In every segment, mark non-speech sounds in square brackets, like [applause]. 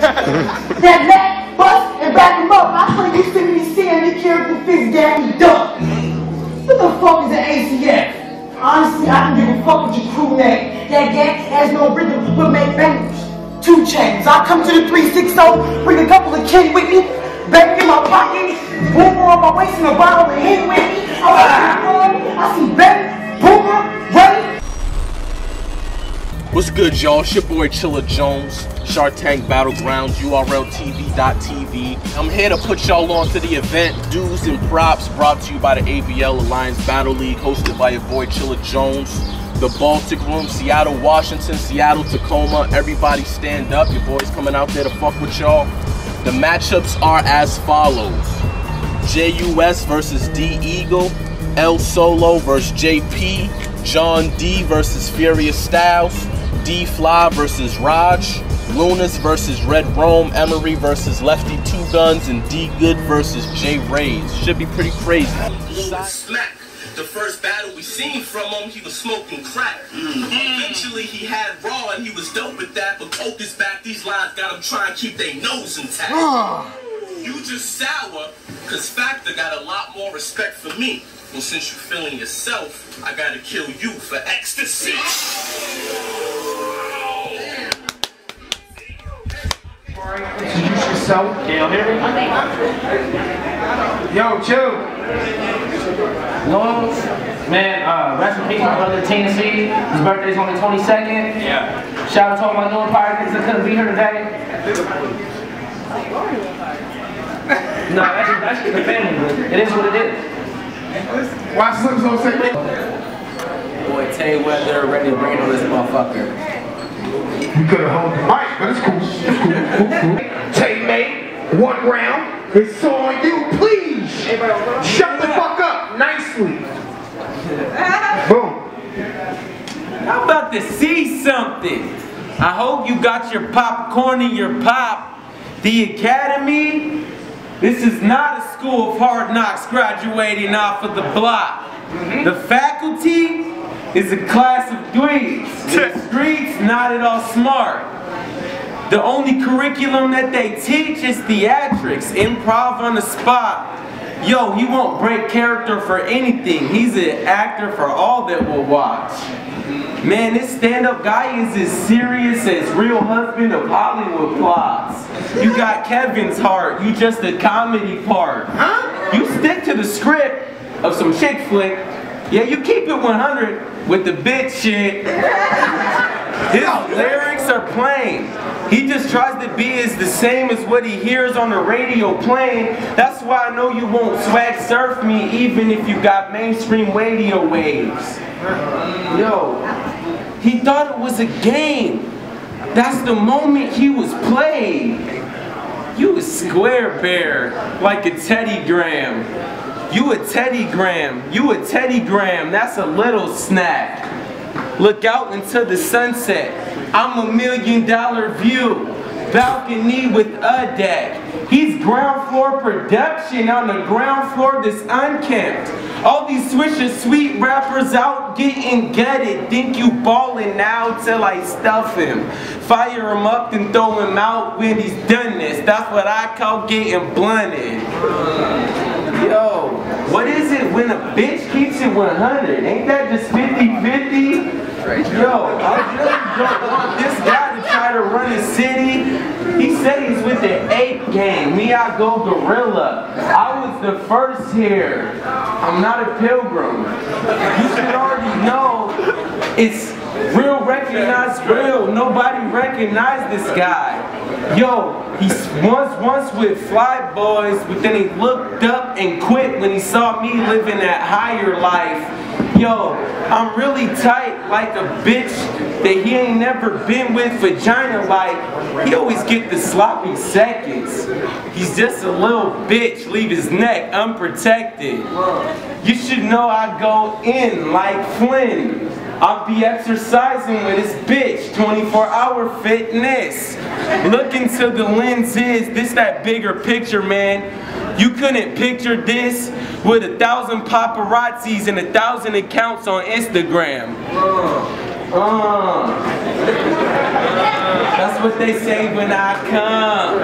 that Mac, bust, and back him up. I pray you send me seeing the character fix daddy duck. What the fuck is an ACF? Honestly, I don't give a fuck with your crew name. That gang has no rhythm, but make bangers. Two chains. I come to the 360, bring a couple of kin with me, back in my pocket, boomer on my waist and a bottle of hen with me. I see What's good, y'all? It's your boy Chilla Jones, Shark Tank Battlegrounds, URLTV.tv. I'm here to put y'all on to the event Dues and Props brought to you by the ABL Alliance Battle League, hosted by your boy Chilla Jones. The Baltic Room, Seattle, Washington, Seattle, Tacoma. Everybody stand up. Your boy's coming out there to fuck with y'all. The matchups are as follows. JUS versus D Eagle, L Solo versus JP, John D versus Furious Styles, D Fly versus Raj, Lunez versus Red Rome, Emery versus Lefty Two Guns, and D Good versus J Rays. Should be pretty crazy. Smack. The first battle we seen from him, he was smoking crack. Eventually, he had raw and he was dope with that. But coke is back. These lines got him trying to keep their nose intact. [sighs] You just sour, cause Factor got a lot more respect for me. Well, since you're feeling yourself, I gotta kill you for ecstasy. [sighs] [laughs] Introduce yourself. Can y'all hear me? Yo, chill. No, man, uh, rest in peace, my brother Tennessee. His birthday's on the 22nd. Yeah. Shout out to all my new Empire niggas that couldn't be here today. No, that's just, that's just the family. but It is what it is. Why Slim so say Boy, Tayweather ready to bring on this motherfucker. You could have held the mic, but it's cool. Tay May, one round. It's on you, please. Shut the fuck up, nicely. Boom. I'm about to see something. I hope you got your popcorn and your pop. The Academy, this is not a school of hard knocks graduating off of the block. The faculty is a class of dweebs. The [laughs] streets not at all smart. The only curriculum that they teach is theatrics, improv on the spot. Yo, he won't break character for anything. He's an actor for all that will watch. Man, this stand-up guy is as serious as Real Husband of Hollywood plots. You got Kevin's heart, you just a comedy part. Huh? You stick to the script of some chick flick. Yeah, you keep it 100 with the bitch shit. [laughs] His lyrics are plain. He just tries to be as the same as what he hears on the radio playing. That's why I know you won't swag surf me even if you got mainstream radio waves. Yo, he thought it was a game. That's the moment he was played. You a square bear, like a Teddy Graham. You a Teddy Graham. You a Teddy Graham. That's a little snack. Look out into the sunset. I'm a million dollar view. Balcony with a deck. He's ground floor production on the ground floor that's unkempt. All these swisher sweet rappers out getting gutted. Think you ballin' now till I stuff him. Fire him up and throw him out when he's done this. That's what I call getting blunted. Yo, what is it when a bitch 100? Ain't that just 50-50? Yo, I really don't want this guy to try to run the city. He said he's with the ape gang. Me, I go gorilla. I was the first here. I'm not a pilgrim. You should already know it's real recognized real. Nobody recognized this guy. Yo, he once once with Fly Boys, but then he looked up and quit when he saw me living that higher life. Yo, I'm really tight like a bitch that he ain't never been with vagina like. He always get the sloppy seconds. He's just a little bitch, leave his neck unprotected. You should know I go in like Flynn. I'll be exercising with this bitch, 24 hour fitness. Look into the lenses, this that bigger picture, man. You couldn't picture this with a thousand paparazzis and a thousand accounts on Instagram. Uh, That's what they say when I come.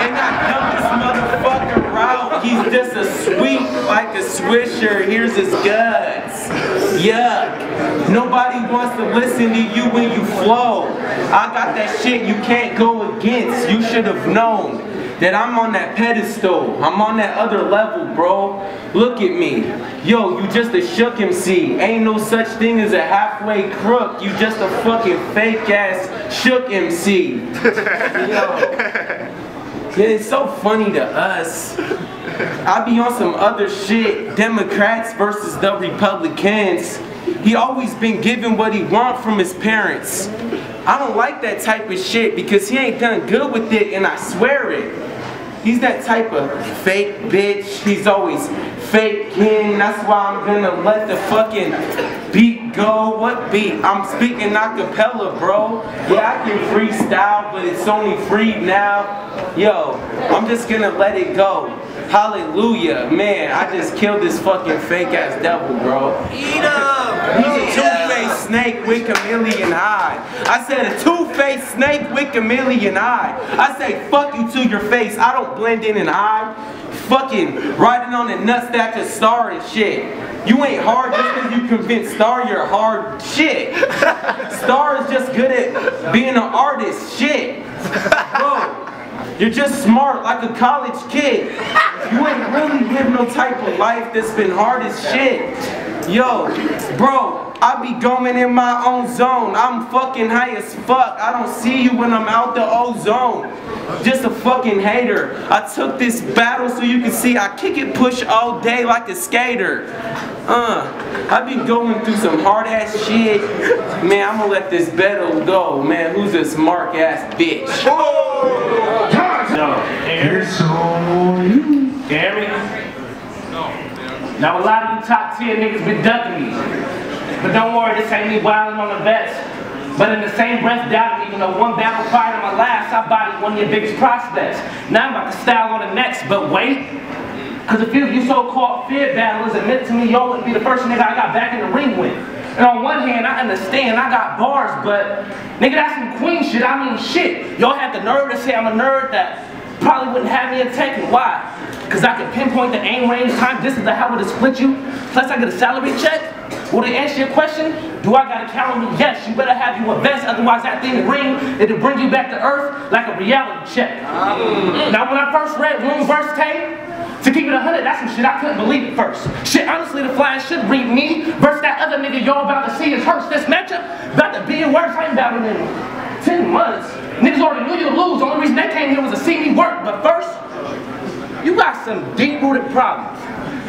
And I dump this motherfucker out. He's just a sweep like a swisher. Here's his guts. Yuck. Nobody wants to listen to you when you flow. I got that shit you can't go against. You should have known that I'm on that pedestal. I'm on that other level, bro. Look at me. Yo, you just a shook MC. Ain't no such thing as a halfway crook. You just a fucking fake ass shook MC. [laughs] Yo. Yeah, it's so funny to us. I be on some other shit, Democrats versus the Republicans. He always been given what he want from his parents. I don't like that type of shit because he ain't done good with it and I swear it. He's that type of fake bitch. He's always fake king. That's why I'm gonna let the fucking beat go. What beat? I'm speaking acapella, bro. Yeah, I can freestyle, but it's only free now. Yo, I'm just gonna let it go. Hallelujah. Man, I just killed this fucking fake ass devil, bro. Eat him! He's a two-faced snake with chameleon eye. I said a two-faced snake with chameleon eye. I say fuck you to your face. I don't blend in and hide. Fucking riding on the nutsack of Star and shit. You ain't hard just because you convince Star you're hard shit. Star is just good at being an artist shit. Bro, you're just smart like a college kid. You ain't really lived no type of life that's been hard as shit. Yo, bro, I be going in my own zone. I'm fucking high as fuck. I don't see you when I'm out the ozone. Just a fucking hater. I took this battle so you can see I kick it push all day like a skater. Uh, I be going through some hard ass shit. Man, I'm gonna let this battle go, man. Who's this smart ass bitch? Oh! Yo, It's on you. hear me? Now a lot of you top tier niggas been ducking me. But don't worry, this ain't me wilding on the vets. But in the same breath, doubting you know, one battle prior to my last, I bodied one of your biggest prospects. Now I'm about to style on the next, but wait. Cause a few of you so-called fear battlers admit to me y'all wouldn't be the first nigga I got back in the ring with. And on one hand, I understand I got bars, but nigga, that's some queen shit. I mean shit. Y'all have the nerve to say I'm a nerd that probably wouldn't have me in Tekken. Why? Cause I can pinpoint the aim range, time, distance, how would it split you. Plus I get a salary check. Will they answer your question? Do I got a calendar? Yes, you better have you a vest, otherwise that thing ring, it'll bring you back to earth like a reality check. Ah. Now when I first read Room verse Tay, to keep it a hundred, that's some shit I couldn't believe at first. Shit, honestly, the flying should read me versus that other nigga y'all about to see is hurts. This matchup about to be worse. I ain't battling in 10 months. Niggas already knew you'd lose. The only reason they came here was to see me work. But first, you got some deep-rooted problems.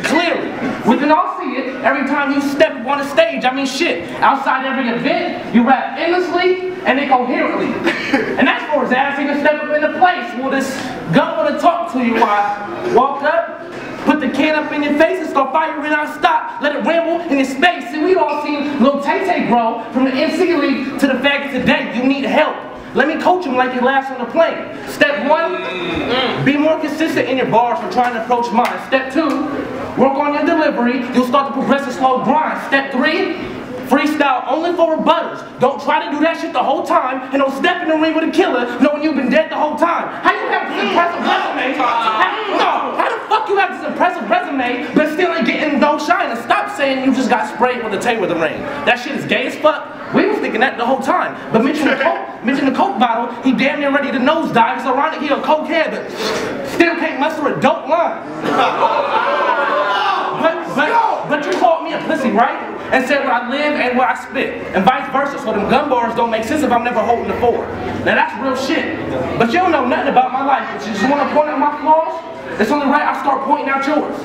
Clearly. We can all see it every time you step on a stage. I mean, shit. Outside every event, you rap endlessly and incoherently. [laughs] and that's for his ass even step up in the place. Well, this gun want to talk to you. I walk up, put the can up in your face and start firing non-stop. Let it ramble in your space. And we all seen Lil Tay Tay grow from the NC League to the fact today you need help. Let me coach him like you last on the plane. Step one, be more consistent in your bars for trying to approach mine. Step two, work on your delivery. You'll start to progress a slow grind. Step three, freestyle only for rebuttals. Don't try to do that shit the whole time and don't step in the ring with a killer knowing you've been dead the whole time. How you have this impressive resume? How, no, how the fuck you have this impressive resume but still ain't getting no shine? And stop saying you just got sprayed with a tape with the rain. That shit is gay as fuck. We was thinking that the whole time. But mention the coke, [laughs] mention the coke bottle, he damn near ready to nose nosedive. It's ironic he a cokehead, but still can't muster a dope line. But, but, but you called me a pussy, right? And said where I live and where I spit. And vice versa, so them gun bars don't make sense if I'm never holding the four. Now that's real shit. But you don't know nothing about my life. But you just want to point out my flaws? It's only right I start pointing out yours.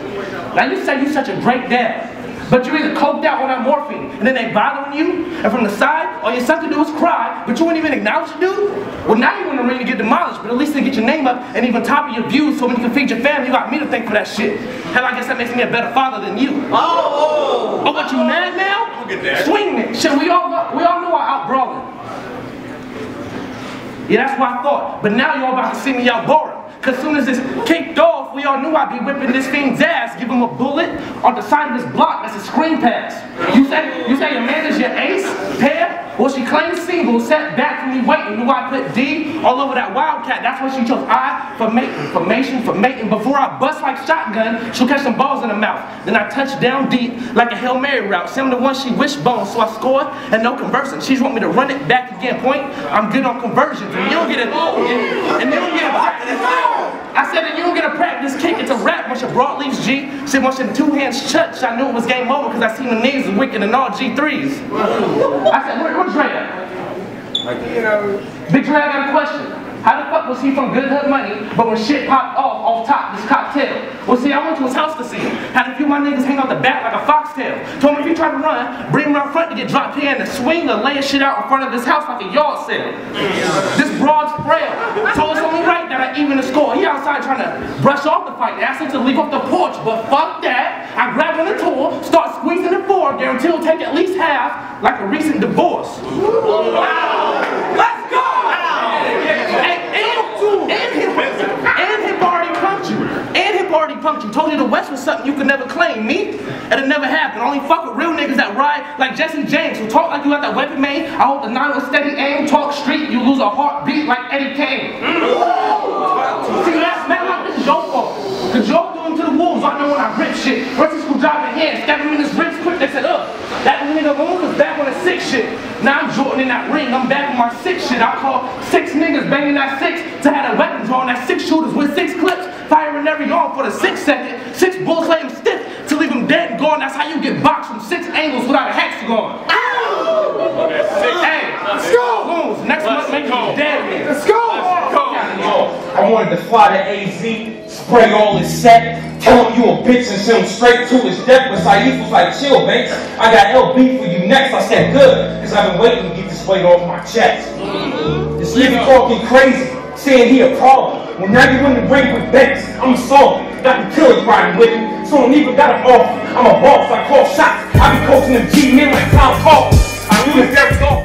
Now you say you're such a great dad. But you're either coked out on that morphine, and then they bothering you, and from the side, all your son to do is cry, but you won't even acknowledge the dude? Well, now you're in the ring to get demolished, but at least they get your name up and even top of your views so when you can feed your family, you got me to thank for that shit. Hell, I guess that makes me a better father than you. Oh! Oh, oh. oh what, you mad now? Look at that. Swing it. Shit, we all, we all know I out brawling. Yeah, that's what I thought. But now y'all about to see me out boring. Cause soon as this kicked off, we all knew I'd be whipping this fiend's ass, give him a bullet on the side of his block. That's a screen pass. You say you say your man is your ace, pair? Well, she claimed single, sat back from me waiting. Do I put D all over that wildcat. That's why she chose I for mating, for for mating. Before I bust like shotgun, she'll catch some balls in her mouth. Then I touch down deep like a Hail Mary route. Similar to one she wishbone, so I score and no conversing. She's want me to run it back again. Point, I'm good on conversions. And you don't get it. Oh, and you don't get oh, a practice. I said that you don't get a practice kick. It's a rap. Bunch of broadleaves G. Shit, bunch of two hands church. I knew it was game over because I seen the knees was wicked and all G3s. I said, where, where's Dre at? Big Dre, I got a question. How the fuck was he from Good Hood Money, but when shit popped off off top, this cocktail? Well, see, I went to his house to see him. Had a few of my niggas hang out the back like a foxtail. Told me if he tried to run, bring him around front to get dropped here and swing or laying shit out in front of his house like a yard sale. This broad's frail. Told us only right that I even the score. He outside trying to brush off the fight. Asked him to leave off the porch, but fuck that. I grab on the tool, start squeezing the four, guarantee he'll take at least half, like a recent divorce. Wow. Let's go! And, and, and him, and him already punked you. And him already punked you. Told you the West was something you could never claim. Me, it'll never happen. Only fuck with real niggas that ride like Jesse James, who talk like you got that weapon made. I hope the nine was steady aim, talk street, you lose a heartbeat like Eddie Kane. Mm. See, that's not like this is your fault. Cause y'all him to the wolves, I know when I rip shit. Screwdriver in hand, stab him in his they said, up. That nigga alone was back on the six shit. Now I'm Jordan in that ring, I'm back on my six shit. I call six niggas banging that six to have a weapon drawn, that six shooters with six clips, firing every arm for the six second. Six bullets lay him stiff to leave him dead and gone. That's how you get boxed from six angles without a hexagon. Hey, let's go. Goons, next month make you dead man. Let's go! I wanted to fly to AZ, Pray all is set. Tell him you a bitch and send him straight to his death. But Saif was like, chill, Banks. I got LB for you next. I said, good, because I've been waiting to get this weight off my chest. Mm-hmm. This nigga talking crazy, saying he a problem. Well, now you in the ring with Banks. I'm sorry. Got the killers riding with me. So I don't even got him off. I'm a boss. I call shots. I be coaching the G-men like Tom Hawk. I knew this that was off.